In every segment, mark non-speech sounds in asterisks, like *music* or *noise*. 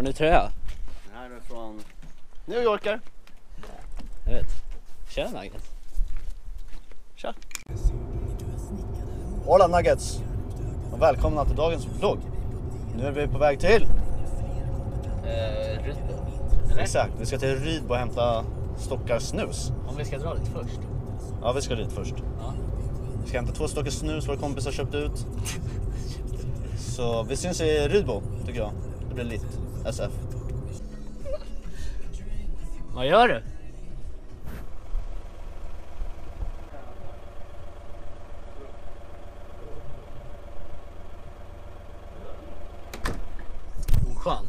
Har ny tröja? Den här är från New Yorker. Jag vet. Tjena Magnus. Tja! Hola Nuggets! Och välkomna till dagens vlogg. Nu är vi på väg till... Eh, Rydbo. Exakt, vi ska till Rydbo och hämta stockar snus. Om vi ska dra dit först. Ja, vi ska dit först. Ja. Vi ska hämta två stockar snus våra kompisar köpt ut. Så vi syns i Rydbo, tycker jag. Det blir litt. SF. Vad gör du? Oskön.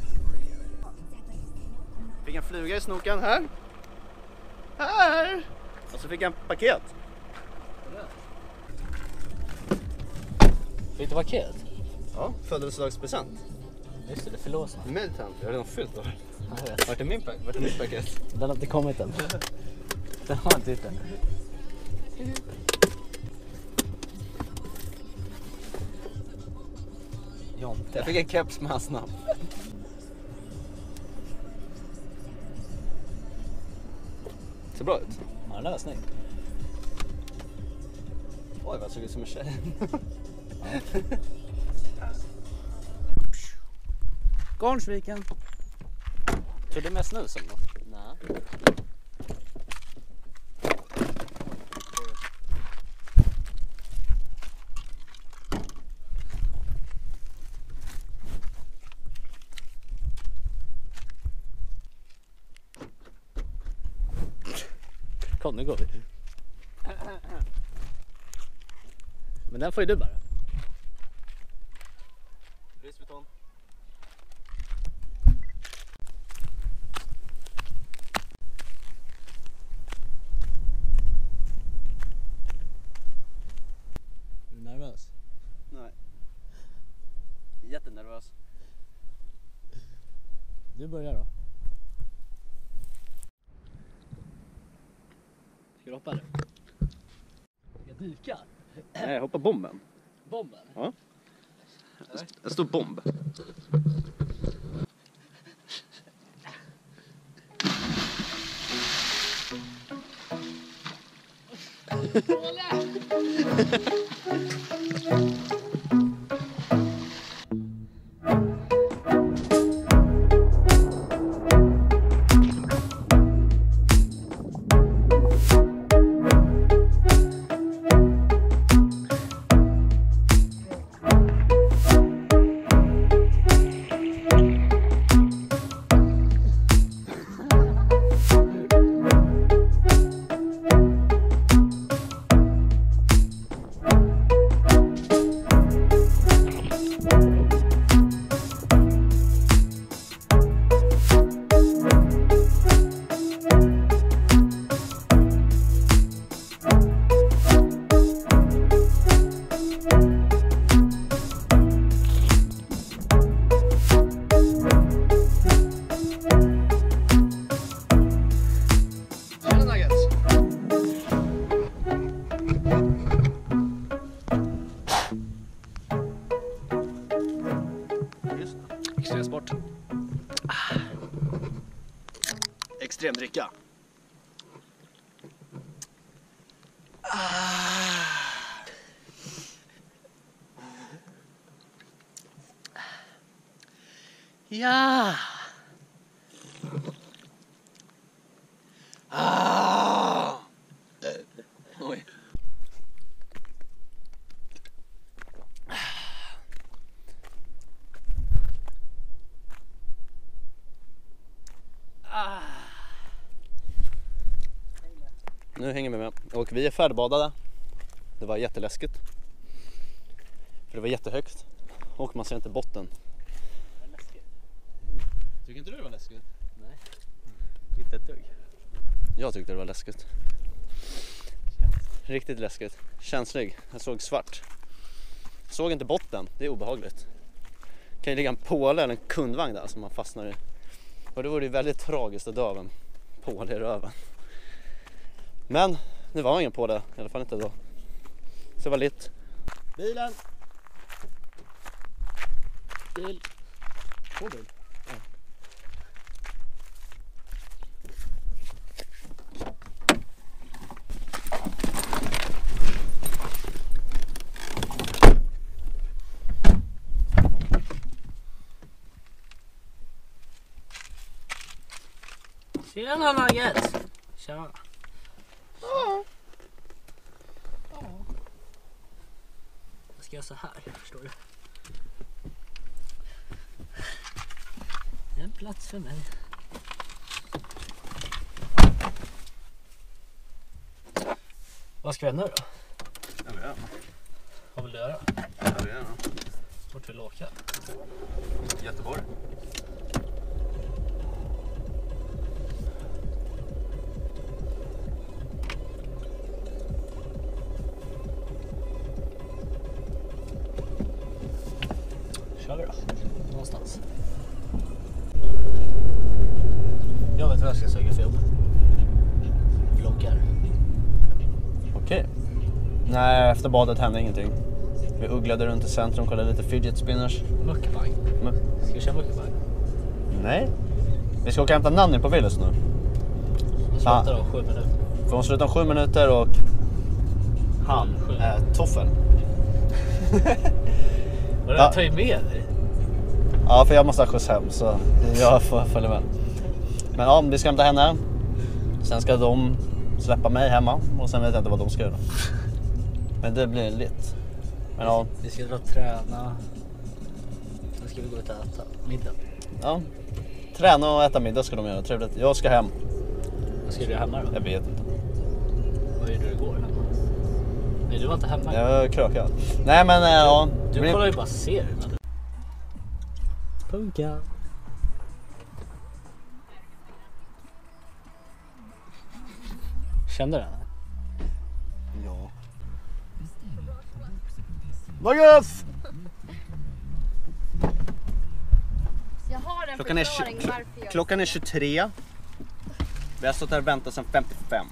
Fick en fluga i snoken här. Här! Och så fick jag en paket. Fick du paket? Ja, födelsedagspresent. Just det, det är förlåsning. Meditant, jag har redan fyllt vet. Vart är min paket? Vart är mitt paket? Den har inte kommit än. Den har inte gjort det. Jonte. Jag fick en keps med hans namn. Ser bra ut. Ja, den där var snygg. Oj vad jag såg ut som en tjej. *laughs* Garnsviken. Tog du med snus eller något? Nej. Kom nu går vi. Men den får ju du bara. Louis Vuitton. Är du nervös? Nej. Jättenervös. Du börjar då. Ska du hoppa eller? Ska jag dyka? Nej, jag hoppar bomben. Bomben? Ja. En stor bomb. Tjena Ja! Ah. Oj. Nu hänger vi med. Och vi är färdigbadade. Det var jätteläskigt. För det var jättehögt. Och man ser inte botten. Tycker inte du det var läskigt? Nej. Inte ett dugg. Jag tyckte det var läskigt. Riktigt läskigt. Känslig. Jag såg svart. Såg inte botten. Det är obehagligt. Det kan ju ligga en påle eller en kundvagn där som man fastnar i. Och det vore ju väldigt tragiskt att dö av en påle i röven. Men nu var ingen på det, i alla fall inte då. Så det var lite. Bilen! Bil. Två bil. Tjena Magget! Tja! Ska göra så här, förstår du. En plats för mig. Vad ska vi göra nu då? Jag vet inte. Vad vill du göra? Jag vet inte. Vart vill du åka? Göteborg. Vi då. Någonstans. Jag vet vad jag ska söka för jobb. Vloggar. Okej. Nej, efter badet hände ingenting. Vi ugglade runt i centrum, kollade lite fidget spinners. Mukbang. Men, Ska vi köra mukbang? nej. Vi ska åka och hämta Nanny på Willys nu. Fan. slutar om sju minuter. För hon slutar om sju minuter och han Sju. är toffel. *laughs* Vadå, Ja. ta ju med dig? Ja, för jag måste ha skjuts hem så jag får följa med. Men ja, vi ska hämta henne. Sen ska de släppa mig hemma och sen vet jag inte vad de ska göra. Men det blir lite. Men ja, Vi ska dra och träna. Sen ska vi gå ut och äta middag. ja. Träna och äta middag ska de göra, trevligt. Jag ska hem. Vad ska du göra hemma då? Jag vet inte. Vad gjorde du igår? Nej, du var inte hemma. Jag är krökad. Nej men eh, ja. det Du blir- kollar ju bara du- Punka. Kände du den? Ja. Magnus! Jag har en Klockan är, varför jag... klockan är 23. Vi har stått här och väntat sedan 55.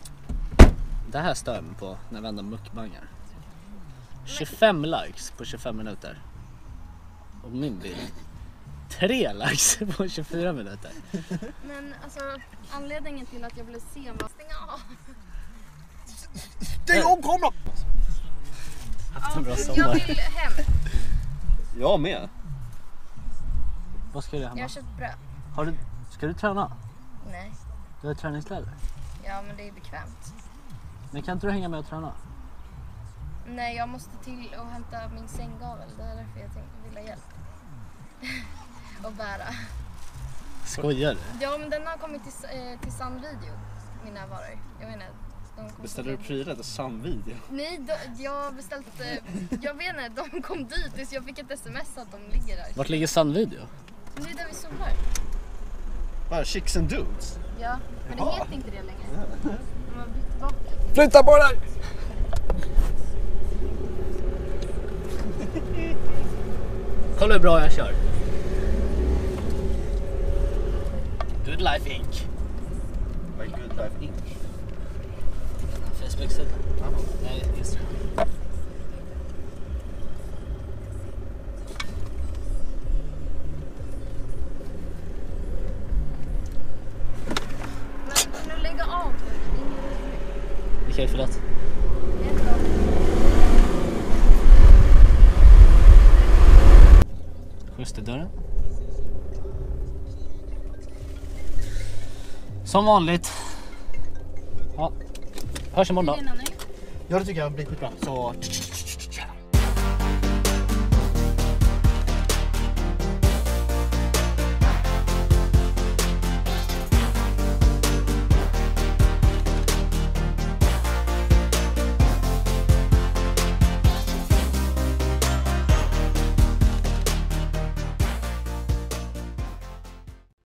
Det här stör jag mig på när vi ändå mukbangar. 25 likes på 25 minuter. Och min bild. 3 likes *laughs* på 24 minuter. Men alltså anledningen till att jag blev sen var stänga av. Stäng om kameran! Haft en bra jag sommar. vill hem. Jag med. Vad ska du göra Jag har hemma? köpt bröd. Har du, ska du träna? Nej. Du har träningskläder. Ja men det är bekvämt. Men kan inte du hänga med och träna? Nej jag måste till och hämta min sänggavel. Det är därför jag tänkte vill ha hjälp. *laughs* och bära. Skojar du? Ja men den har kommit till, eh, till sann video. Mina varor. Jag menar. Beställde du prylar till sann video? Nej, de, jag har beställt... Eh, jag vet inte, de kom dit så jag fick ett sms att de ligger där. Vart ligger Sandvideo? Men det är där vi solar. Bara chicks and dudes. Ja, men det heter inte det längre. De har bytt tillbaka. Flytta på dig! Kolla hur bra jag kör. Good Life Inc. Vad är Good Life Inc? Facebook-sida. Nej, Instagram. Men kan du lägga av? Det är ingen roligt. Okej, förlåt. Det är bra. Skjuts till dörren. Som vanligt. Ja. Hörs imorgon då. Ja det tycker jag blir skitbra. Så